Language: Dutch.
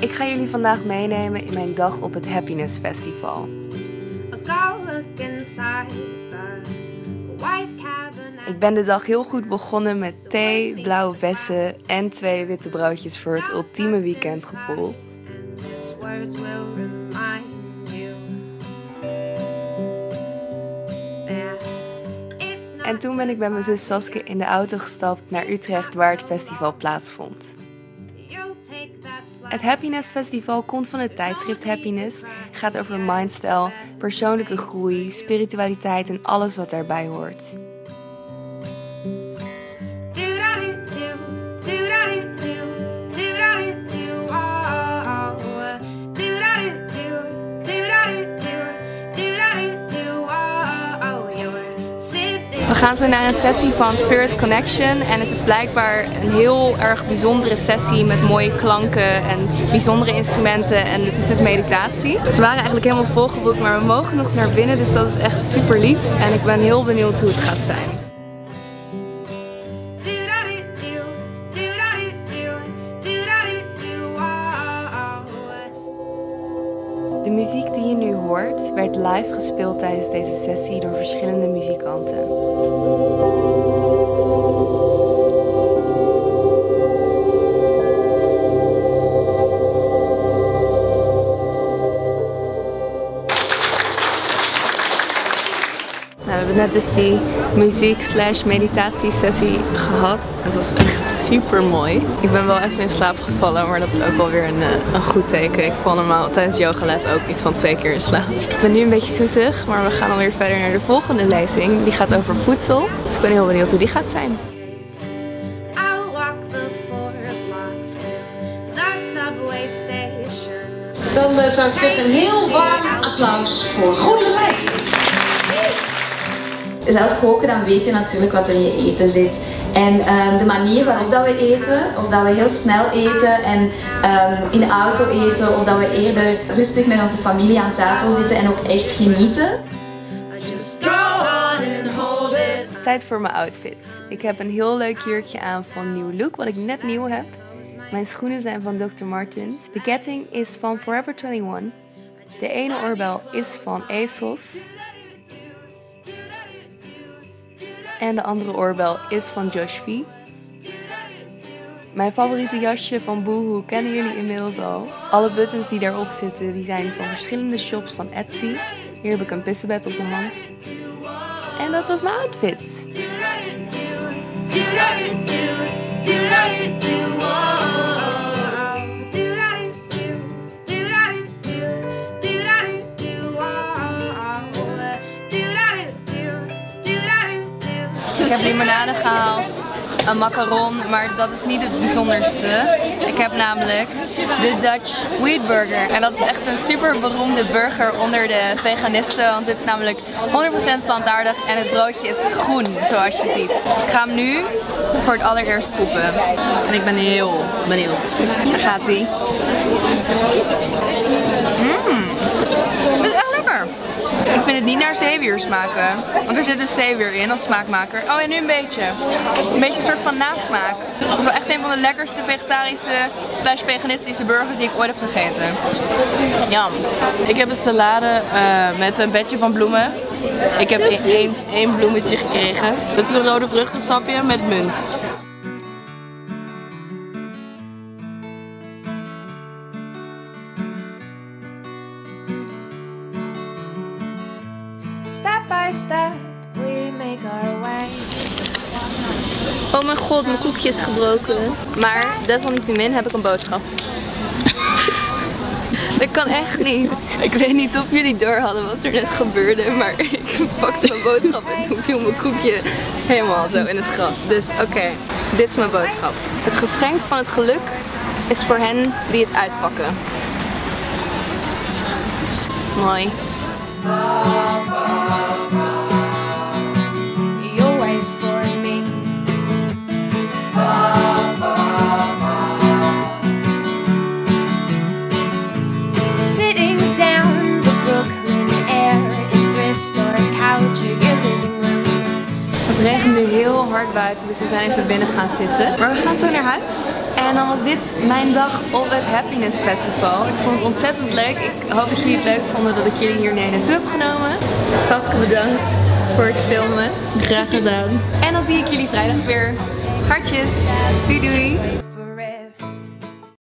Ik ga jullie vandaag meenemen in mijn dag op het Happiness Festival. Ik ben de dag heel goed begonnen met thee, blauwe bessen en twee witte broodjes voor het ultieme weekendgevoel. En toen ben ik met mijn zus Saske in de auto gestapt naar Utrecht waar het festival plaatsvond. Het Happiness Festival komt van het tijdschrift Happiness, gaat over mindstyle, persoonlijke groei, spiritualiteit en alles wat daarbij hoort. We gaan zo naar een sessie van Spirit Connection en het is blijkbaar een heel erg bijzondere sessie met mooie klanken en bijzondere instrumenten en het is dus meditatie. Ze waren eigenlijk helemaal volgeboekt, maar we mogen nog naar binnen dus dat is echt super lief en ik ben heel benieuwd hoe het gaat zijn. De muziek die je nu hoort werd live gespeeld tijdens deze sessie door verschillende muzikanten. Net dus die muziek slash meditatie sessie gehad. Het was echt super mooi. Ik ben wel even in slaap gevallen, maar dat is ook wel weer een, eh, een goed teken. Ik val normaal tijdens yogales ook iets van twee keer in slaap. Ik ben nu een beetje soezig, maar we gaan alweer verder naar de volgende lezing. Die gaat over voedsel. Dus ik ben heel benieuwd hoe die gaat zijn. Dan uh, zou ik zeggen een heel warm applaus voor goede lezing zelf koken, dan weet je natuurlijk wat er in je eten zit. En um, de manier waarop dat we eten, of dat we heel snel eten en um, in de auto eten, of dat we eerder rustig met onze familie aan tafel zitten en ook echt genieten. Tijd voor mijn outfit. Ik heb een heel leuk jurkje aan van New Look, wat ik net nieuw heb. Mijn schoenen zijn van Dr. Martens. De ketting is van Forever 21. De ene oorbel is van ASOS. En de andere oorbel is van Josh V. Mijn favoriete jasje van Boohoo kennen jullie inmiddels al. Alle buttons die daarop zitten die zijn van verschillende shops van Etsy. Hier heb ik een pissebed op mijn hand. En dat was mijn outfit. Ik heb limonade gehaald, een macaron, maar dat is niet het bijzonderste. Ik heb namelijk de Dutch Wheat Burger. En dat is echt een super beroemde burger onder de veganisten, want dit is namelijk 100% plantaardig en het broodje is groen, zoals je ziet. Dus ik ga hem nu voor het allereerst proeven. En ik ben heel benieuwd. Daar gaat hij. Mmm, dit is echt lekker. Ik vind het niet naar zeewier smaken. Want er zit dus zeewier in als smaakmaker. Oh, en nu een beetje. Een beetje een soort van nasmaak. Het is wel echt een van de lekkerste vegetarische slash veganistische burgers die ik ooit heb gegeten. Jam. Ik heb een salade uh, met een bedje van bloemen. Ik heb één, één bloemetje gekregen. Het is een rode vruchtensapje met munt. Oh mijn god, mijn koekje is gebroken. Maar desalniettemin heb ik een boodschap. Dat kan echt niet. Ik weet niet of jullie door hadden wat er net gebeurde, maar ik pakte mijn boodschap en toen viel mijn koekje helemaal zo in het gras. Dus oké, dit is mijn boodschap. Het geschenk van het geluk is voor hen die het uitpakken. Mooi. Hard buiten, dus we zijn even binnen gaan zitten. Maar we gaan zo naar huis. En dan was dit mijn dag op het Happiness Festival. Ik vond het ontzettend leuk. Ik hoop dat jullie het leuk vonden dat ik jullie hier naartoe heb genomen. Saskia bedankt voor het filmen. Graag gedaan. En dan zie ik jullie vrijdag weer. Hartjes. Doei doei.